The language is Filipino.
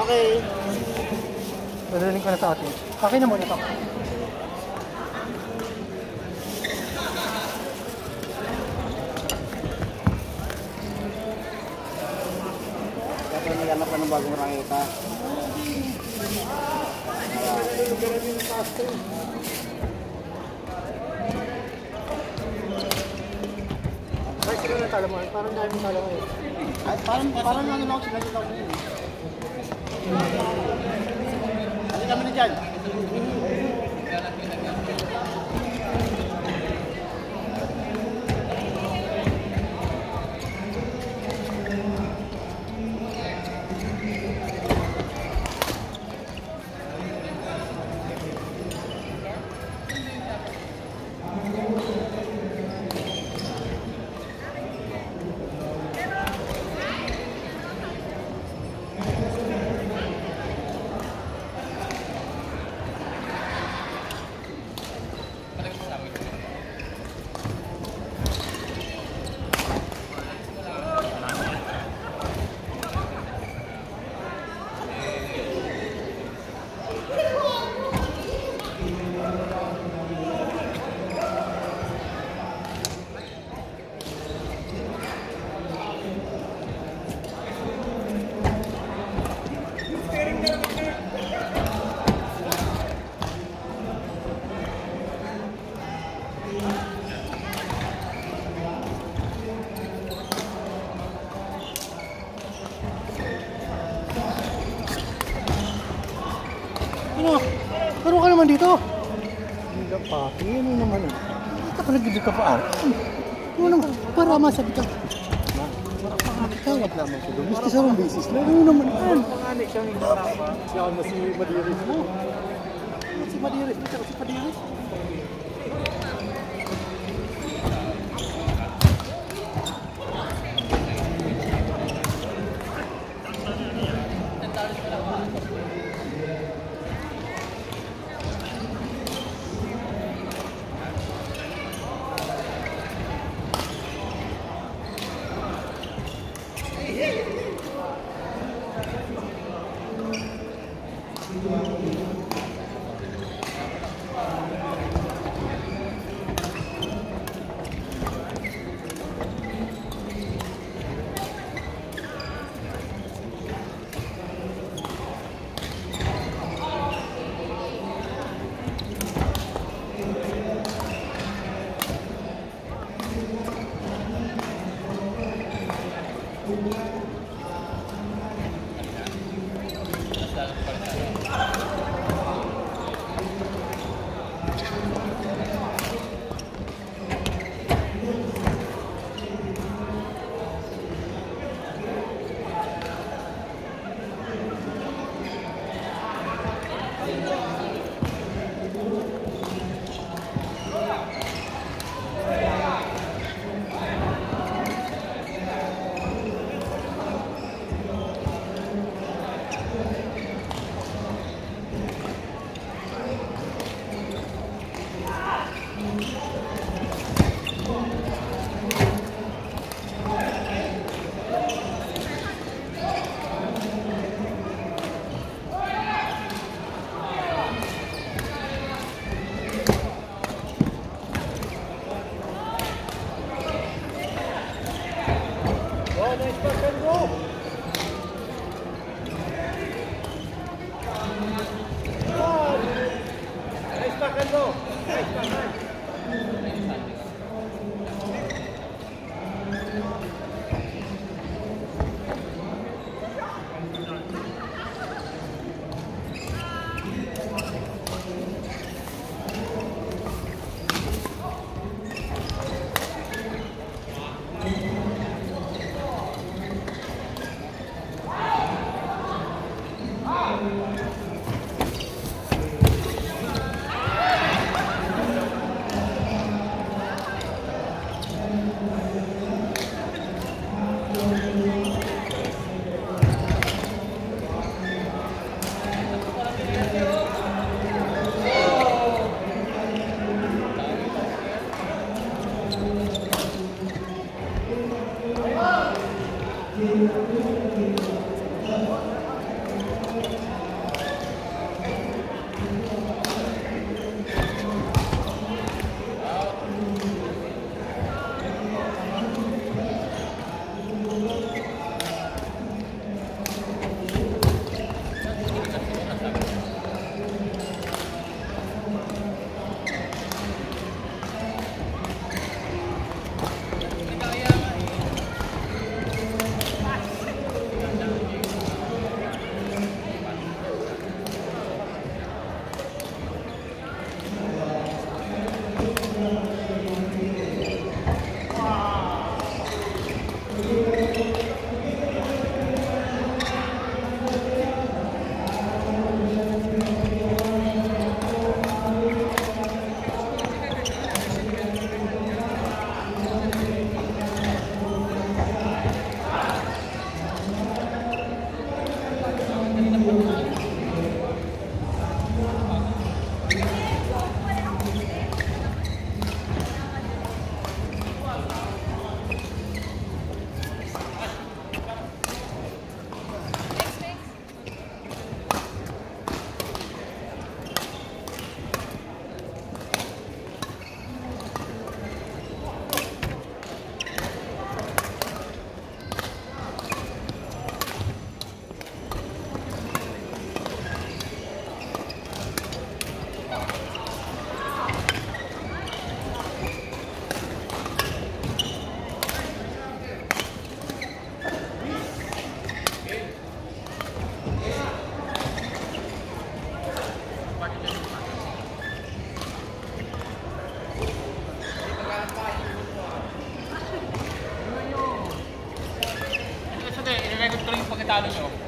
Okay. Dadaling ko na sa atin. Akin na muna to. Dapat naghanap ka ng bagong rangita. Ay, sila na talaman. Parang dahil mo talaman eh. Ay, parang, parang ano lang ako sinabi lang Kami ni jalan. Naman dito. Hindi pa. Ano naman eh. Kita ka nagdito ka pa. Ano naman? Para masabi ka. Tawag naman ko doon. Gusto sa mga basis lang. Ano naman yan? Pangani siyang hinapa. Siya na si Madiris mo. Si Madiris. Dito si Madiris. Record ko